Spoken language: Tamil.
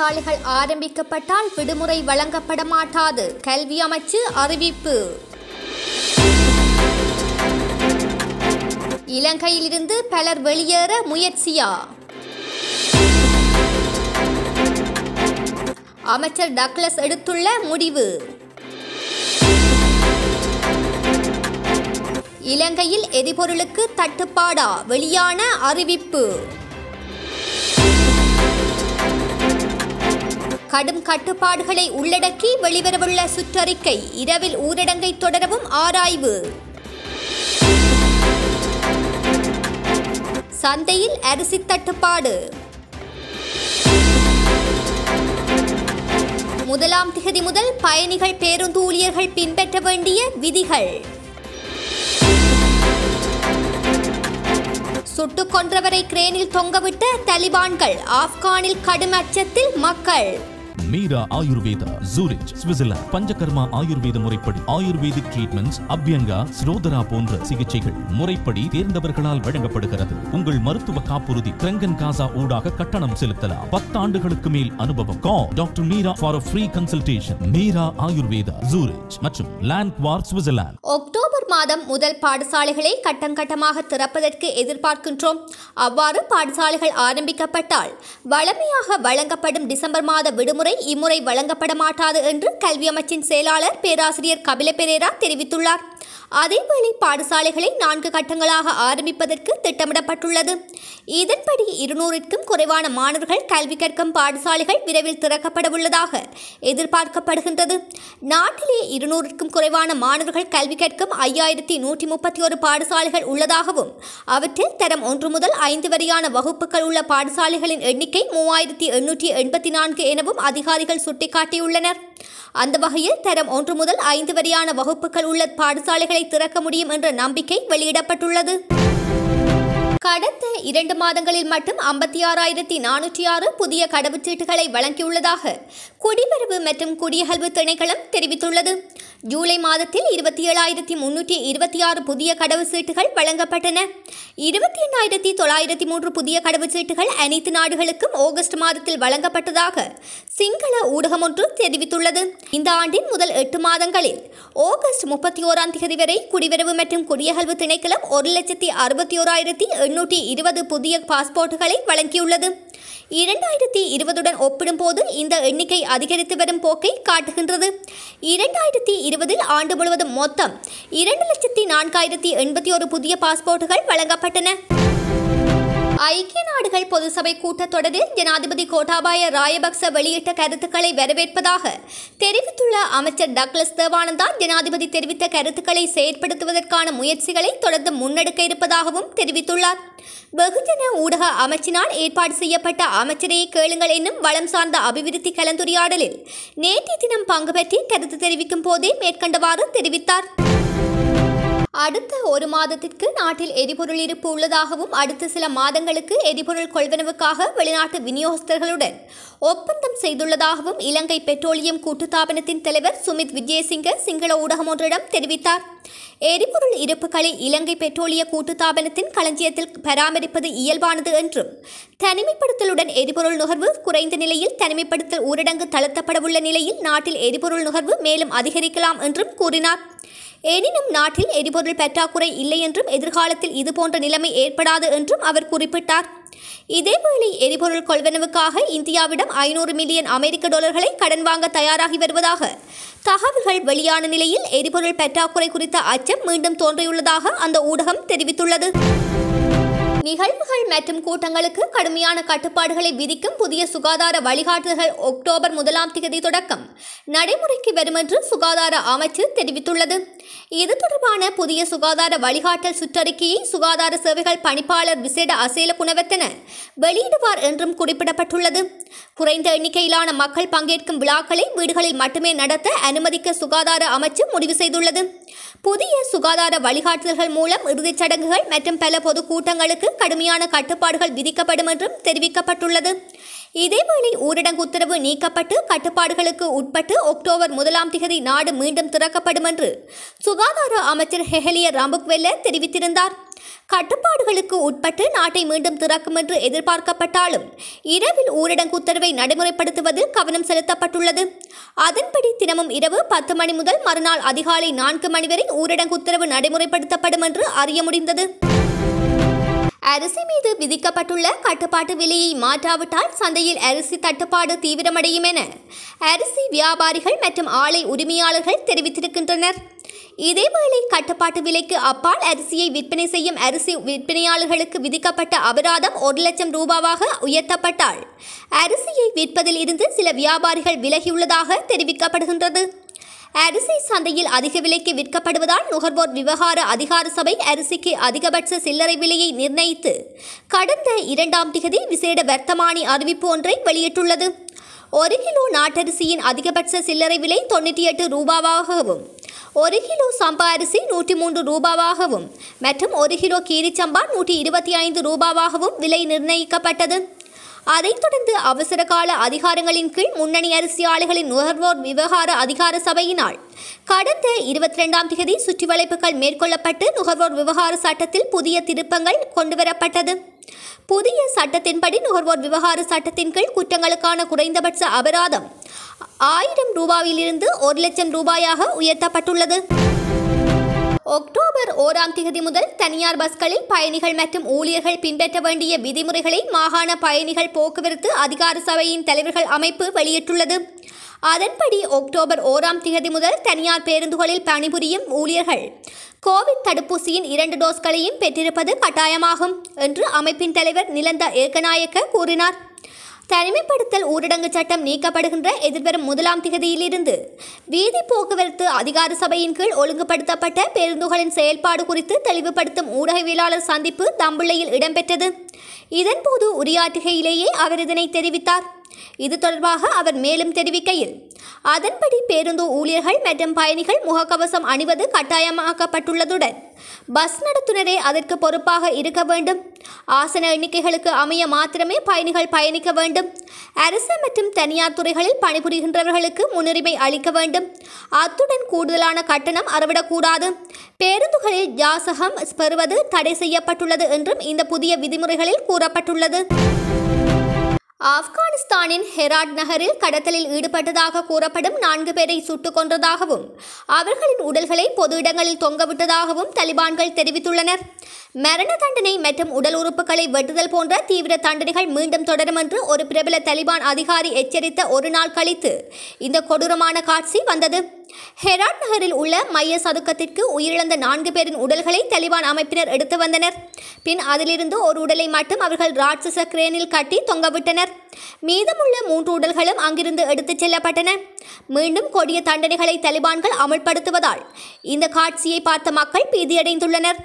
பாடசாலைகள் ஆரம்பிக்கப்பட்டால் விடுமுறை வழங்கப்பட மாட்டாது கல்வி அமைச்சு அறிவிப்பு. இலங்கையிலிருந்து பலர் வெளியேற முயற்சியா? அமைச்சர் டக்ளஸ் எடுத்துள்ள முடிவு. இலங்கையில் எரிபொருளுக்கு தட்டுப்பாடா? வெளியான அறிவிப்பு. கடும் கட்டுப்பாடுகளை உள்ளடக்கி வெளிவரவுள்ள சுற்றறிக்கை. இரவில் ஊரடங்கை தொடரவும் ஆராய்வு. சந்தையில் அரிசி தட்டுப்பாடு. முதலாம் திகதி முதல் பயணிகள் பேருந்து ஊழியர்கள் பின்பற்ற வேண்டிய விதிகள். சுட்டுக் கொன்றவரை கிரேனில் தொங்கவிட்ட தலிபான்கள் ஆப்கானில் கடும் அச்சத்தில் மக்கள். மீரா ஆயுர்வேதா ஜூரிச் சுவிட்சர்லாந்து பஞ்சகர்மா ஆயுர்வேத முறைப்படி ஆயுர்வேதிக் ட்ரீட்மெண்ட்ஸ் அபியங்கா ஸ்ரோதரா போன்ற சிகிச்சைகள் முறைப்படி தேர்ந்தவர்களால் வழங்கப்படுகிறது. உங்கள் மருத்துவ காப்புறுதி கிரங்கன் காசா ஊடாக கட்டணம் செலுத்தலாம். பத்தாண்டுகளுக்கு மேல் அனுபவம். கா doctor Meera for free consultation Meera Ayurveda Zurich மற்றும் லேண்ட்வார் சுவிட்சர்லாந்து அக்டோபர் மாதம் முதல் பாடசாலைகளை கட்டம் கட்டமாக திறப்பதற்கு எதிர்பார்க்கின்றோம். அவ்வாறு பாடசாலைகள் ஆரம்பிக்கப்பட்டால் வழமையாக வழங்கப்படும் டிசம்பர் மாத விடுமுறை இம்முறை வழங்கப்பட மாட்டாது என்று கல்வி அமைச்சின் செயலாளர் பேராசிரியர் கபில பெரேரா தெரிவித்துள்ளார். அதேவேளை பாடசாலைகளை நான்கு கட்டங்களாக ஆரம்பிப்பதற்கு திட்டமிடப்பட்டுள்ளது. இதன்படி இருநூறிற்கும் குறைவான மாணவர்கள் கல்வி கற்கும் பாடசாலைகள் விரைவில் திறக்கப்பட உள்ளதாக எதிர்பார்க்கப்படுகின்றது. நாட்டிலே இருநூறுக்கும் குறைவான மாணவர்கள் கல்வி கற்கும் ஐயாயிரத்தி நூற்றி முப்பத்தி ஒரு பாடசாலைகள் உள்ளதாகவும் அவற்றில் தரம் ஒன்று முதல் ஐந்து வரையான வகுப்புகள் உள்ள பாடசாலைகளின் எண்ணிக்கை மூவாயிரத்தி எண்ணூற்றி எண்பத்தி நான்கு எனவும் அதிகாரிகள் சுட்டிக்காட்டியுள்ளனர். அந்த வகையில் தரம் ஒன்று முதல் ஐந்து வரையான வகுப்புகள் உள்ள பாடசாலைகளை திறக்க முடியும் என்ற நம்பிக்கை வெளியிடப்பட்டுள்ளது. கடந்த இரண்டு மாதங்களில் மட்டும் ஐம்பத்தி ஆறாயிரத்தி நானூற்றி ஆறு புதிய கடவுச்சீட்டுகளை வழங்கியுள்ளதாக குடிவரவு மற்றும் குடியகல்வு திணைக்களம் தெரிவித்துள்ளது. ஜூலை மாதத்தில் இருபத்தி ஏழாயிரத்தி முன்னூற்றி இருபத்தி ஆறு புதிய கடவுச்சீட்டுகள் வழங்கப்பட்டன. இருபத்தி எண்ணாயிரத்தி தொள்ளாயிரத்தி மூன்று புதிய கடவுச்சீட்டுகள் அனைத்து நாடுகளுக்கும் ஆகஸ்ட் மாதத்தில் வழங்கப்பட்டதாக சிங்கள ஊடகம் ஒன்று தெரிவித்துள்ளது. இந்த ஆண்டின் முதல் எட்டு மாதங்களில் ஆகஸ்ட் முப்பத்தி ஓராம் தேதி வரை குடிவரவு மற்றும் குடியகல்வு திணைக்களம் ஒரு லட்சத்தி அறுபத்தி ஓராயிரத்தி எண்ணூற்றி இருபது புதிய பாஸ்போர்ட்டுகளை வழங்கியுள்ளது. இரண்டாயிரத்தி இருபதுடன் ஒப்பிடும்போது இந்த எண்ணிக்கை அதிகரித்து வரும் போக்கை காட்டுகின்றது. இரண்டாயிரத்தி இருபதில் ஆண்டு முழுவதும் மொத்தம் இரண்டு லட்சத்தி நான்காயிரத்தி எண்பத்தி ஒரு புதிய பாஸ்போர்ட்டுகள் வழங்கப்பட்டன. ஐக்கிய நாடுகள் பொதுசபை கூட்டத்தொடரில் ஜனாதிபதி கோட்டாபாய ராயபக்ச வெளியிட்ட கருத்துக்களை வரவேற்பதாக தெரிவித்துள்ள அமைச்சர் டக்ளஸ் தேவானந்தா ஜனாதிபதி தெரிவித்த கருத்துக்களை செயற்படுத்துவதற்கான முயற்சிகளை தொடர்ந்து முன்னெடுக்க இருப்பதாகவும் தெரிவித்துள்ளார். வெகுஜன ஊடக அமைச்சினால் ஏற்பாடு செய்யப்பட்ட அமைச்சரையை கேளுங்கள் என்னும் வளம் சார்ந்த அபிவிருத்தி கலந்துரையாடலில் நேற்றைய தினம் பங்கு பெற்றி கருத்து தெரிவிக்கும் போதே மேற்கண்டவாறு தெரிவித்தார். அடுத்த ஒரு மாதத்திற்கு நாட்டில் எரிபொருள் இருப்பு உள்ளதாகவும் அடுத்த சில மாதங்களுக்கு எரிபொருள் கொள்வனவுக்காக வெளிநாட்டு விநியோகஸ்தர்களுடன் ஒப்பந்தம் செய்துள்ளதாகவும் இலங்கை பெட்ரோலியம் கூட்டுத்தாபனத்தின் தலைவர் சுமித் விஜயசிங்க சிங்கள ஊடகம் ஒன்றிடம் தெரிவித்தார். எரிபொருள் இருப்புகளை இலங்கை பெட்ரோலிய கூட்டுத்தாபனத்தின் களஞ்சியத்தில் பராமரிப்பது இயல்பானது என்றும் தனிமைப்படுத்தலுடன் எரிபொருள் நுகர்வு குறைந்த நிலையில் தனிமைப்படுத்தல் ஊரடங்கு தளர்த்தப்படவுள்ள நிலையில் நாட்டில் எரிபொருள் நுகர்வு மேலும் அதிகரிக்கலாம் என்றும் கூறினார். எனினும் நாட்டில் எரிபொருள் பற்றாக்குறை இல்லை என்றும் எதிர்காலத்தில் இதுபோன்ற நிலைமை ஏற்படாது என்றும் அவர் குறிப்பிட்டார். இதேவேளை எரிபொருள் கொள்வனவுக்காக இந்தியாவிடம் ஐநூறு மில்லியன் அமெரிக்க டாலர்களை கடன் வாங்க தயாராகி வருவதாக தகவல்கள் வெளியான நிலையில் எரிபொருள் பற்றாக்குறை குறித்த அச்சம் மீண்டும் தோன்றியுள்ளதாக அந்த ஊடகம் தெரிவித்துள்ளது. நிகழ்வுகள் மற்றும் கூட்டங்களுக்கு கடுமையான கட்டுப்பாடுகளை விதிக்கும் புதிய சுகாதார வழிகாட்டுதல்கள் அக்டோபர் முதலாம் தேதி தொடக்கம். நடைமுறைக்கு வரும் என்று சுகாதார அமைச்சு தெரிவித்துள்ளது. இது தொடர்பான புதிய சுகாதார வழிகாட்டல் சுற்றறிக்கையை சுகாதார சேவைகள் பணிப்பாளர் விசேட அசேல குணவர்த்தன வெளியிடுவார் என்றும் குறிப்பிடப்பட்டுள்ளது. குறைந்த எண்ணிக்கையிலான மக்கள் பங்கேற்கும் விழாக்களை வீடுகளில் மட்டுமே நடத்த அனுமதிக்க சுகாதார அமைச்சு முடிவு செய்துள்ளது. புதிய சுகாதார வழிகாட்டுதல்கள் மூலம் இறுதிச் சடங்குகள் மற்றும் பல பொது கூட்டங்களுக்கு கடுமையான கட்டுப்பாடுகள் விதிக்கப்படும் என்றும் தெரிவிக்கப்பட்டுள்ளது. இதேவேளை ஊரடங்கு உத்தரவு நீக்கப்பட்டு கட்டுப்பாடுகளுக்கு உட்பட்டு அக்டோபர் முதலாம் திகதி நாடு மீண்டும் திறக்கப்படும் என்று சுகாதார அமைச்சர் ஹெஹலிய ராம்புக்வெல்ல தெரிவித்திருந்தார். கட்டுப்பாடுகளுக்கு உட்பட்டு நாட்டை மீண்டும் திறக்கும் என்று எதிர்பார்க்கப்பட்டாலும் இரவில் ஊரடங்கு உத்தரவை நடைமுறைப்படுத்துவதில் கவனம் செலுத்தப்பட்டுள்ளது. அதன்படி தினமும் இரவு பத்து மணி முதல் மறுநாள் அதிகாலை நான்கு மணி வரை ஊரடங்கு உத்தரவு நடைமுறைப்படுத்தப்படும் என்று அறிய முடிந்தது. அரிசி மீது விதிக்கப்பட்டுள்ள கட்டுப்பாட்டு விலையை மாற்றாவிட்டால் சந்தையில் அரிசி தட்டுப்பாடு தீவிரமடையும் என அரிசி வியாபாரிகள் மற்றும் ஆலை உரிமையாளர்கள் தெரிவித்திருக்கின்றனர். இதேவேளை கட்டுப்பாட்டு விலைக்கு அப்பால் அரிசியை விற்பனை செய்யும் அரிசி விற்பனையாளர்களுக்கு விதிக்கப்பட்ட அபராதம் ஒரு லட்சம் ரூபாவாக உயர்த்தப்பட்டால் அரிசியை விற்பதில் இருந்து சில வியாபாரிகள் விலகியுள்ளதாக தெரிவிக்கப்படுகின்றது. அரிசி சந்தையில் அதிக விலைக்கு விற்கப்படுவதால் நுகர்வோர் விவகார அதிகார சபை அரிசிக்கு அதிகபட்ச சில்லறை விலையை நிர்ணயித்து கடந்த இரண்டாம் திகதி விசேட வர்த்தமானி அறிவிப்பு ஒன்றை வெளியிட்டுள்ளது. ஒரு கிலோ நாட்டரிசியின் அதிகபட்ச சில்லறை விலை தொண்ணூற்றி எட்டு ரூபாவாகவும் ஒரு கிலோ சம்பா அரிசி நூற்றி மூன்று ரூபாவாகவும் மற்றும் ஒரு கிலோ கீரிச்சம்பா நூற்றி இருபத்தி ஐந்து ரூபாவாகவும் விலை நிர்ணயிக்கப்பட்டது. அதைத் தொடர்ந்து அவசர கால அதிகாரங்களின் கீழ் முன்னணி அரிசி ஆலைகளின் நுகர்வோர் விவகார அதிகார சபையினால் கடந்த இருபத்தி ரெண்டாம் தேதி சுற்றிவளைப்புகள் மேற்கொள்ளப்பட்டு நுகர்வோர் விவகார சட்டத்தில் புதிய திருப்பங்கள் கொண்டுவரப்பட்டது. புதிய சட்டத்தின்படி நுகர்வோர் விவகார சட்டத்தின் கீழ் குற்றங்களுக்கான குறைந்தபட்ச அபராதம் ஆயிரம் ரூபாயிலிருந்து ஒரு லட்சம் ரூபாயாக உயர்த்தப்பட்டுள்ளது. அக்டோபர் ஓராம் தேதி முதல் தனியார் பஸ்களில் பயணிகள் மற்றும் ஊழியர்கள் பின்பற்ற வேண்டிய விதிமுறைகளை மாகாண பயணிகள் போக்குவரத்து அதிகார சபையின் தலைவர்கள் அமைப்பு வெளியிட்டுள்ளது அதன்படி அக்டோபர் ஓராம் தேதி முதல் தனியார் பேருந்துகளில் பணிபுரியும் ஊழியர்கள் கோவிட் தடுப்பூசியின் இரண்டு டோஸ்களையும் பெற்றிருப்பது கட்டாயமாகும் என்று அமைப்பின் தலைவர் நிலந்த ஏகநாயக்க கூறினார் தனிமைப்படுத்தல் ஊரடங்கு சட்டம் நீக்கப்படுகின்ற எதிர்வரும் முதலாம் திகதியிலிருந்து. வீதி போக்குவரத்து அதிகார சபையின் கீழ் ஒழுங்குபடுத்தப்பட்ட பேருந்துகளின் செயல்பாடு குறித்து தெளிவுபடுத்தும் ஊடகவியலாளர் சந்திப்பு தம்புள்ளையில் இடம்பெற்றது. இதன்போது உரையாற்றுகையிலேயே அவர் இதனை தெரிவித்தார். இது தொடர்பாக அவர் மேலும் தெரிவிக்கையில் அதன்படி பேருந்து ஊழியர்கள் மற்றும் பயணிகள் முகக்கவசம் அணிவது கட்டாயமாக்கப்பட்டுள்ளதுடன் பஸ் நடத்துனரே அதற்கு பொறுப்பாக இருக்க வேண்டும். ஆசன எண்ணிக்கைகளுக்கு அமைய மாத்திரமே பயணிகள் பயணிக்க வேண்டும். அரசு மற்றும் தனியார் துறைகளில் பணிபுரிகின்றவர்களுக்கு முன்னுரிமை அளிக்க வேண்டும். அத்துடன் கூடுதலான கட்டணம் அறவிடக்கூடாது. பேருந்துகளில் யாசகம் பெறுவது தடை செய்யப்பட்டுள்ளது என்றும் இந்த புதிய விதிமுறைகளில் கூறப்பட்டுள்ளது. ஆப்கானிஸ்தானின் ஹெராட் நகரில் கடத்தலில் ஈடுபட்டதாக கூறப்படும் நான்கு பேரை சுட்டுக் கொன்றதாகவும் அவர்களின் உடல்களை பொது இடங்களில் தொங்கவிட்டதாகவும் தலிபான்கள் தெரிவித்துள்ளனர். மரண தண்டனை மற்றும் உடல் உறுப்புகளை வெட்டுதல் போன்ற தீவிர தண்டனைகள் மீண்டும் தொடரும் என்று ஒரு பிரபல தலிபான் அதிகாரி எச்சரித்த ஒரு நாள் கழித்து இந்த கொடூரமான காட்சி வந்தது. ஹெராட் நகரில் உள்ள மைய சதுக்கத்திற்கு உயிரிழந்த நான்கு பேரின் உடல்களை தலிபான் அமைப்பினர் எடுத்து வந்தனர். பின் அதிலிருந்து ஒரு உடலை மட்டும் அவர்கள் ராட்சச கிரேனில் கட்டி தொங்கவிட்டனர் மீதமுள்ள மூன்று உடல்களும் அங்கிருந்து எடுத்துச் செல்லப்பட்டன. மீண்டும் கொடிய தண்டனைகளை தலிபான்கள் அமல்படுத்துவதால் இந்த காட்சியை பார்த்த மக்கள் பீதியடைந்துள்ளனர்.